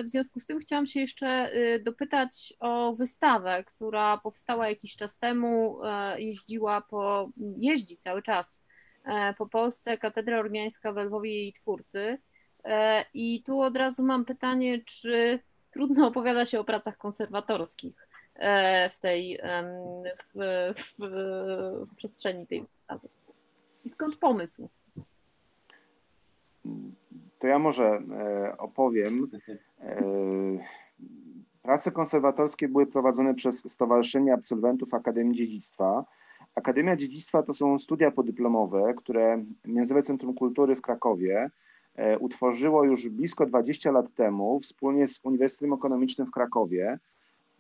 w związku z tym chciałam się jeszcze y, dopytać o wystawę, która powstała jakiś czas temu, e, jeździła po, jeździ cały czas po Polsce, Katedra Ormiańska w Lwowie i jej twórcy. I tu od razu mam pytanie, czy trudno opowiada się o pracach konserwatorskich? E, w tej w, w, w przestrzeni tej wystawy. I skąd pomysł? To ja może e, opowiem. E, prace konserwatorskie były prowadzone przez Stowarzyszenie Absolwentów Akademii Dziedzictwa. Akademia Dziedzictwa to są studia podyplomowe, które Międzynarodowe Centrum Kultury w Krakowie utworzyło już blisko 20 lat temu wspólnie z Uniwersytetem Ekonomicznym w Krakowie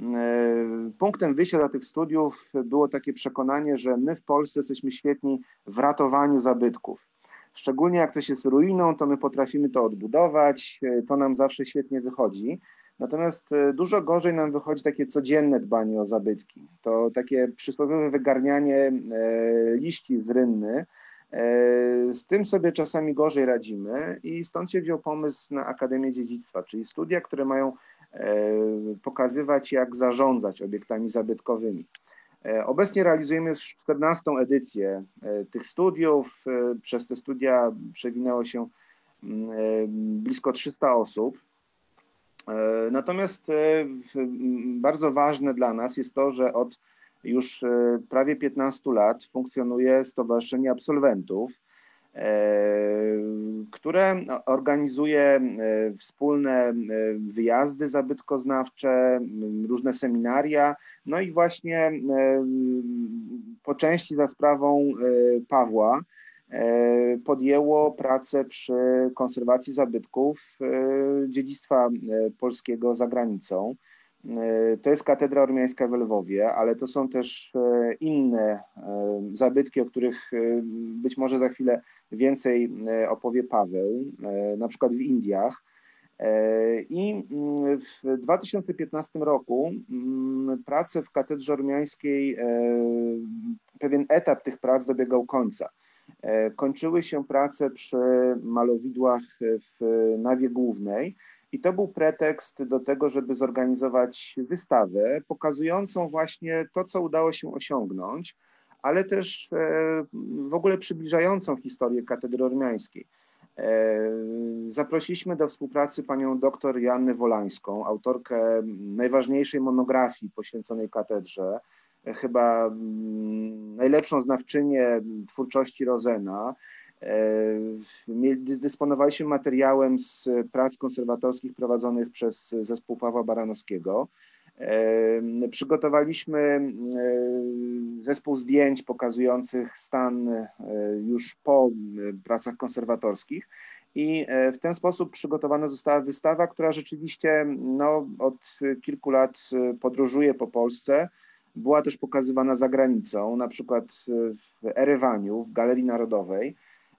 E, punktem wyjścia do tych studiów było takie przekonanie, że my w Polsce jesteśmy świetni w ratowaniu zabytków. Szczególnie jak coś jest ruiną, to my potrafimy to odbudować, e, to nam zawsze świetnie wychodzi. Natomiast e, dużo gorzej nam wychodzi takie codzienne dbanie o zabytki. To takie przysłowiowe wygarnianie liści z rynny. Z tym sobie czasami gorzej radzimy i stąd się wziął pomysł na Akademię Dziedzictwa, czyli studia, które mają E, pokazywać, jak zarządzać obiektami zabytkowymi. E, obecnie realizujemy już 14 edycję e, tych studiów. Przez te studia przewinęło się mm, blisko 300 osób. Natomiast bardzo ważne dla nas jest to, że od już prawie 15 lat funkcjonuje Stowarzyszenie Absolwentów, E, które organizuje e, wspólne e, wyjazdy zabytkoznawcze, różne seminaria, no i właśnie po części za sprawą Pawła podjęło pracę przy konserwacji zabytków dziedzictwa polskiego za granicą. To jest katedra ormiańska w Lwowie, ale to są też inne zabytki, o których być może za chwilę więcej e, opowie Paweł, e, na przykład w Indiach. E, I mm, w 2015 roku mm, prace w katedrze ormiańskiej, pewien etap tych prac dobiegał końca. Kończyły się prace przy malowidłach w nawie głównej i to był pretekst do tego, żeby zorganizować wystawę pokazującą właśnie to, co udało się osiągnąć ale też e, w ogóle przybliżającą historię katedry ormiańskiej. E, zaprosiliśmy do współpracy panią doktor Joannę Wolańską, autorkę najważniejszej monografii poświęconej katedrze, e, chyba mm, najlepszą znawczynię twórczości Rozena. Dysponowaliśmy materiałem z prac konserwatorskich prowadzonych przez zespół Pawła Baranowskiego. Przygotowaliśmy zespół zdjęć pokazujących stan e, już po pracach konserwatorskich. I e, w ten sposób przygotowana została wystawa, która rzeczywiście no, od kilku lat e, podróżuje po Polsce. Była też pokazywana za granicą, na przykład w Erywaniu, w Galerii Narodowej.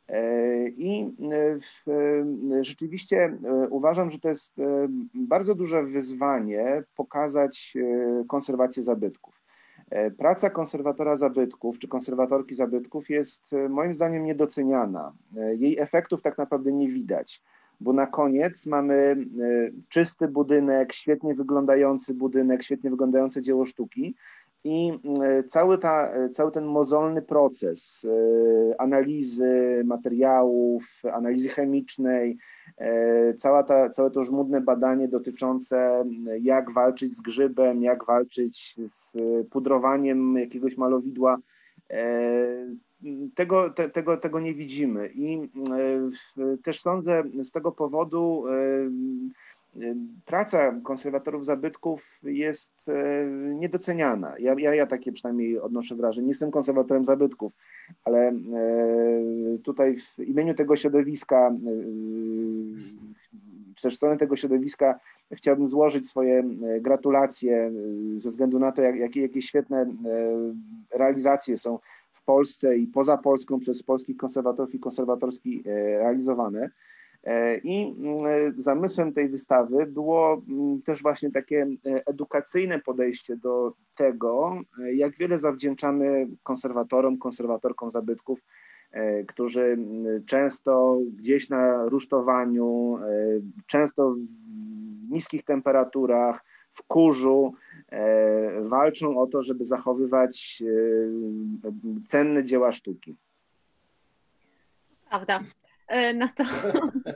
E, I e, rzeczywiście e, uważam, że to jest bardzo duże wyzwanie pokazać konserwację zabytków. Praca konserwatora zabytków czy konserwatorki zabytków jest moim zdaniem niedoceniana. Jej efektów tak naprawdę nie widać, bo na koniec mamy czysty budynek, świetnie wyglądający budynek, świetnie wyglądające dzieło sztuki, I cały, ta, cały ten mozolny proces analizy materiałów, analizy chemicznej, cała ta, całe to żmudne badanie dotyczące jak walczyć z grzybem, jak walczyć z pudrowaniem jakiegoś malowidła, tego, te, tego, tego nie widzimy. I e, też sądzę z tego powodu, e, e, praca konserwatorów zabytków jest niedoceniana. Ja, ja, ja takie przynajmniej odnoszę wrażenie. Nie jestem konserwatorem zabytków, ale tutaj w imieniu tego środowiska, czy też strony tego środowiska, chciałbym złożyć swoje gratulacje ze względu na to, jak, jakie, jakie świetne realizacje są Polsce i poza Polską przez polskich konserwatorów i konserwatorskich e, realizowane. E, I mm, zamysłem tej wystawy było mm, też właśnie takie e, edukacyjne podejście do tego, jak wiele zawdzięczamy konserwatorom, konserwatorkom zabytków, którzy mm, często gdzieś na rusztowaniu, często w niskich temperaturach, w kurzu e, walczą o to, żeby zachowywać e, cenne dzieła sztuki. Prawda. E, no to.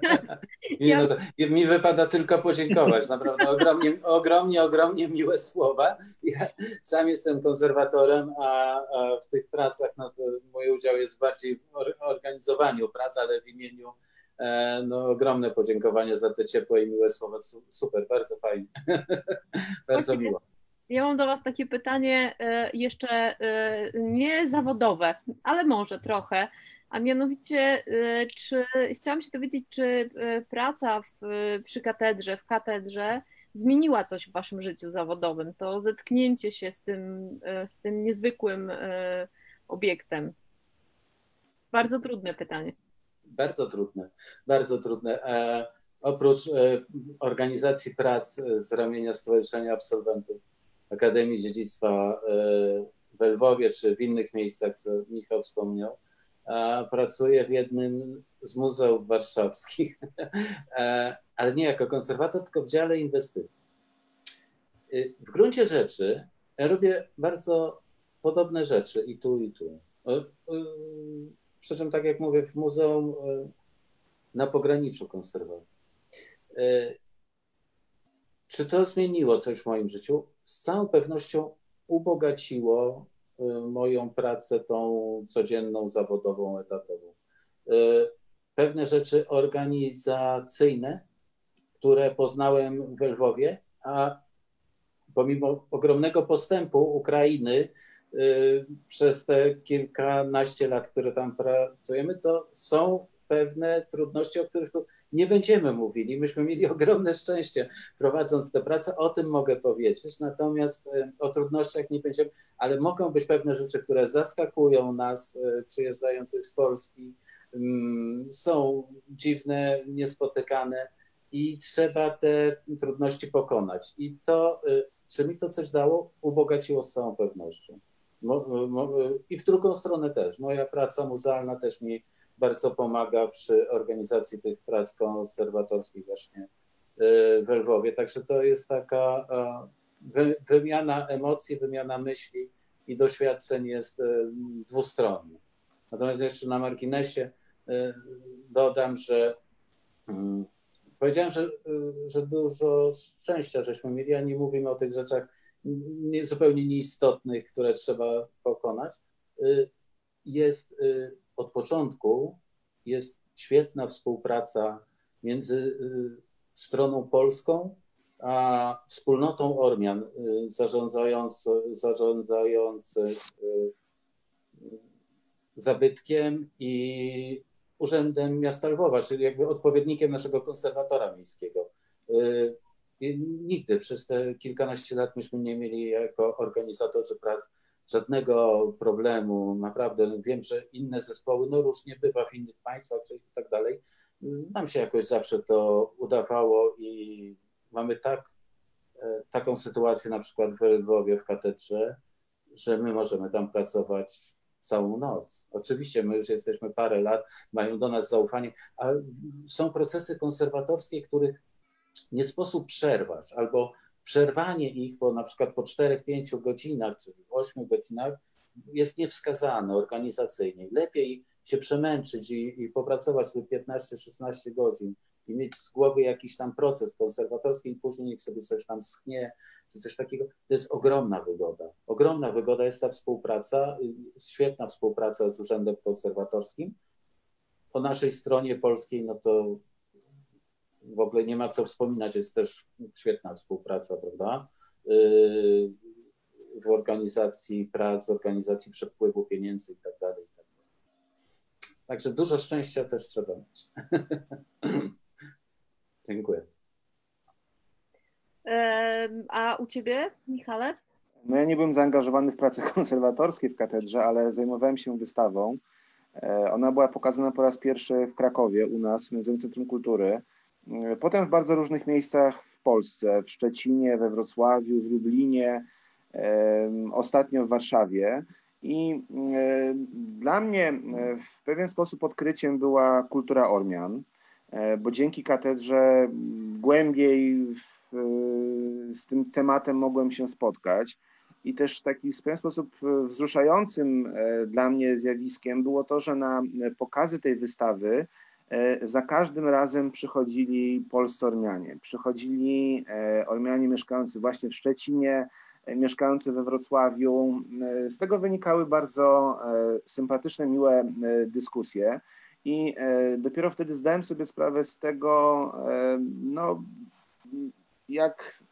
Nie, no to mi wypada tylko podziękować. Naprawdę ogromnie, ogromnie, ogromnie miłe słowa. Ja sam jestem konserwatorem, a, a w tych pracach no to mój udział jest bardziej w organizowaniu prac, ale w imieniu E, no, ogromne podziękowanie za te ciepłe i miłe słowa. Super, bardzo fajnie. bardzo miło. Ja mam do Was takie pytanie e, jeszcze nie zawodowe, ale może trochę. A mianowicie, czy chciałam się dowiedzieć, czy praca w, przy katedrze, w katedrze zmieniła coś w Waszym życiu zawodowym? To zetknięcie się z tym, z tym niezwykłym obiektem. Bardzo trudne pytanie bardzo trudne, bardzo trudne. E, oprócz e, organizacji prac z ramienia Stowarzyszenia Absolwentów Akademii Dziedzictwa e, w Lwowie czy w innych miejscach, co Michał wspomniał, pracuję w jednym z muzeów warszawskich, e, ale nie jako konserwator, tylko w dziale inwestycji. E, w gruncie rzeczy robię bardzo podobne rzeczy i tu, i tu. Przy czym, tak jak mówię, w muzeum e, na pograniczu konserwacji. E, czy to zmieniło coś w moim życiu? Z całą pewnością ubogaciło e, moją pracę tą codzienną, zawodową, etatową. Pewne rzeczy organizacyjne, które poznałem w Lwowie, a pomimo ogromnego postępu Ukrainy, Y, przez te kilkanaście lat, które tam pracujemy, to są pewne trudności, o których tu nie będziemy mówili. Myśmy mieli ogromne szczęście prowadząc tę pracę, o tym mogę powiedzieć, natomiast y, o trudnościach nie będziemy, ale mogą być pewne rzeczy, które zaskakują nas y, przyjeżdżających z Polski, mm, są dziwne, niespotykane i trzeba te trudności pokonać. I to, czy mi to coś dało, ubogaciło z całą pewnością. I w drugą stronę też. Moja praca muzealna też mi bardzo pomaga przy organizacji tych prac konserwatorskich właśnie y, w Lwowie. Także to jest taka wymiana emocji, wymiana myśli i doświadczeń jest y, dwustronna. Natomiast jeszcze na marginesie y, dodam, że powiedziałem, że, że dużo szczęścia żeśmy mieli, a nie mówimy o tych rzeczach nie, zupełnie nieistotnych, które trzeba pokonać, jest od początku jest świetna współpraca między y, stroną polską a wspólnotą Ormian zarządzając, zarządzając zabytkiem i Urzędem Miasta Lwowa, czyli jakby odpowiednikiem naszego konserwatora miejskiego. Nigdy przez te kilkanaście lat myśmy nie mieli jako organizatorzy prac żadnego problemu. Naprawdę wiem, że inne zespoły, no różnie bywa w innych państwach i tak dalej. Nam się jakoś zawsze to udawało i mamy tak, e, taką sytuację na przykład w Lwowie w katedrze, że my możemy tam pracować całą noc. Oczywiście my już jesteśmy parę lat, mają do nas zaufanie, ale są procesy konserwatorskie, których nie sposób przerwać albo przerwanie ich, bo na przykład po 4-5 godzinach czy 8 godzinach jest niewskazane organizacyjnie. Lepiej się przemęczyć i, i popracować te 15-16 godzin i mieć z głowy jakiś tam proces konserwatorski i później niech sobie coś tam schnie, czy coś takiego, to jest ogromna wygoda. Ogromna wygoda jest ta współpraca, świetna współpraca z Urzędem Konserwatorskim. Po naszej stronie polskiej, no to w ogóle nie ma co wspominać, jest też świetna współpraca, prawda? Yy, w organizacji prac, w organizacji przepływu pieniędzy i tak dalej. Tak Także dużo szczęścia też trzeba mieć. Dziękuję. A u Ciebie, Michale? No ja nie byłem zaangażowany w prace konserwatorskie w katedrze, ale zajmowałem się wystawą. E, ona była pokazana po raz pierwszy w Krakowie u nas, w Muzeum Centrum Kultury. E, potem w bardzo różnych miejscach w Polsce, w Szczecinie, we Wrocławiu, w Lublinie, ostatnio w Warszawie. I e, dla mnie w pewien sposób odkryciem była kultura Ormian, bo dzięki katedrze głębiej w z tym tematem mogłem się spotkać. I też taki w pewien sposób wzruszającym e, dla mnie zjawiskiem było to, że na pokazy tej wystawy e, za każdym razem przychodzili polscy Ormianie. Przychodzili e, Ormianie mieszkający właśnie w Szczecinie, mieszkający we Wrocławiu. Z tego wynikały bardzo sympatyczne, miłe dyskusje. I dopiero wtedy zdałem sobie sprawę z tego, no, jak, e,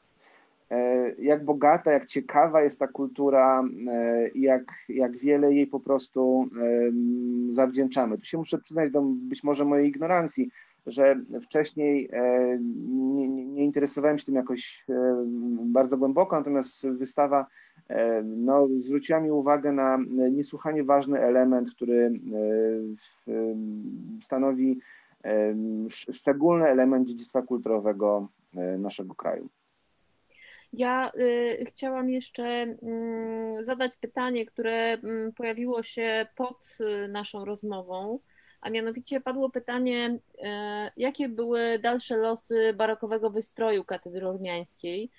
jak bogata, jak ciekawa jest ta kultura e, i jak, jak wiele jej po prostu zawdzięczamy. Tu się muszę przyznać do być może mojej ignorancji, że wcześniej e, nie, nie, interesowałem się tym jakoś bardzo głęboko, natomiast wystawa no, zwróciła mi uwagę na niesłychanie ważny element, który stanowi szczególny element dziedzictwa kulturowego E, naszego kraju. Ja y, chciałam jeszcze y, zadać pytanie, które y, pojawiło się pod y, naszą rozmową, a mianowicie padło pytanie, y, jakie były dalsze losy barokowego wystroju katedry ormiańskiej,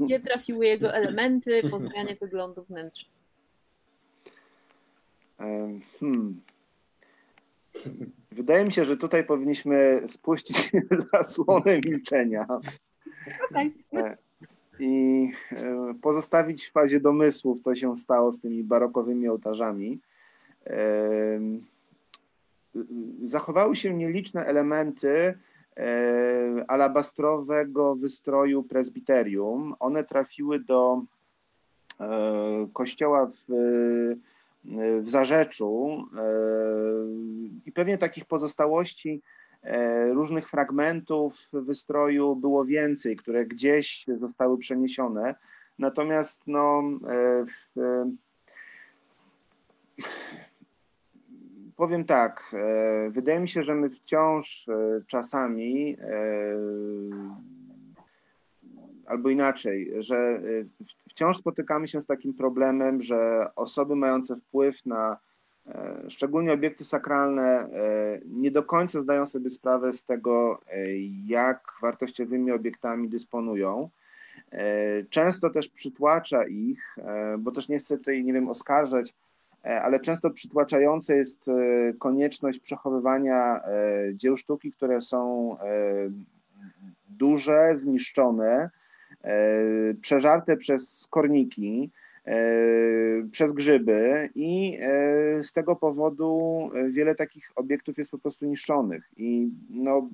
gdzie trafiły jego elementy po zmianie wyglądu wnętrza? Hmm. Wydaje mi się, że tutaj powinniśmy spuścić zasłonę milczenia. Okay. E, I e, pozostawić w fazie domysłów, co się stało z tymi barokowymi ołtarzami. E, zachowały się nieliczne elementy alabastrowego wystroju prezbiterium. One trafiły do kościoła w w Zarzeczu e, i pewnie takich pozostałości e, różnych fragmentów wystroju było więcej, które gdzieś zostały przeniesione. Natomiast no, e, w, powiem tak, wydaje mi się, że my wciąż czasami albo inaczej, że wciąż spotykamy się z takim problemem, że osoby mające wpływ na e, szczególnie obiekty sakralne e, nie do końca zdają sobie sprawę z tego, e, jak wartościowymi obiektami dysponują. Często też przytłacza ich, bo też nie chcę tutaj, nie wiem, oskarżać, ale często przytłaczające jest konieczność przechowywania dzieł sztuki, które są duże, zniszczone, E, przeżarte przez korniki, e, przez grzyby i e, z tego powodu wiele takich obiektów jest po prostu niszczonych. I no,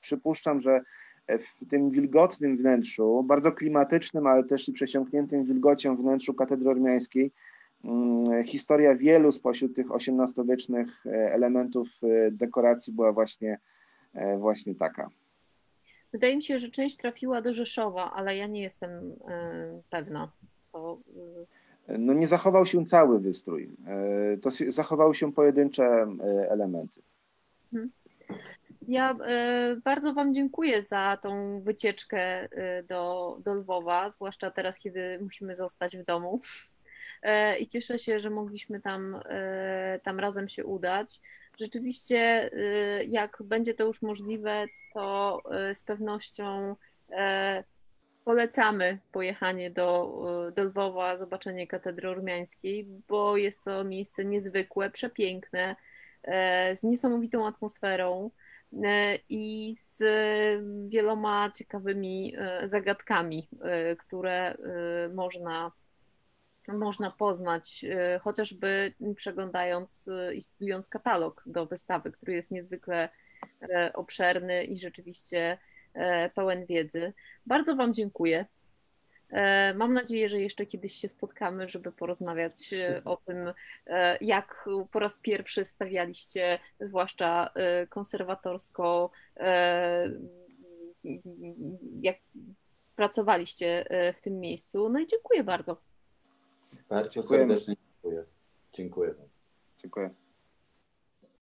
przypuszczam, że w tym wilgotnym wnętrzu, bardzo klimatycznym, ale też i przesiąkniętym wilgocią wnętrzu katedry ormiańskiej, mm, historia wielu spośród tych XVIII-wiecznych elementów dekoracji była właśnie, właśnie taka. Wydaje mi się, że część trafiła do Rzeszowa, ale ja nie jestem e, pewna. To... E, no nie zachował się cały wystrój. E, to zachowały się pojedyncze elementy. Mhm. Ja bardzo Wam dziękuję za tą wycieczkę do, do Lwowa, zwłaszcza teraz, kiedy musimy zostać w domu. I cieszę się, że mogliśmy tam, tam razem się udać. Rzeczywiście, jak będzie to już możliwe, to y, z pewnością e, polecamy pojechanie do, do Lwowa, zobaczenie katedry ormiańskiej, bo jest to miejsce niezwykłe, przepiękne, z niesamowitą atmosferą i z wieloma ciekawymi zagadkami, które można można poznać, chociażby przeglądając i studiując katalog do wystawy, który jest niezwykle e, obszerny i rzeczywiście e, pełen wiedzy. Bardzo Wam dziękuję. E, mam nadzieję, że jeszcze kiedyś się spotkamy, żeby porozmawiać o tym, jak po raz pierwszy stawialiście, zwłaszcza konserwatorsko, jak pracowaliście w tym miejscu. No i dziękuję bardzo. Bardzo serdecznie dziękuję. Dziękuję. Dziękuję.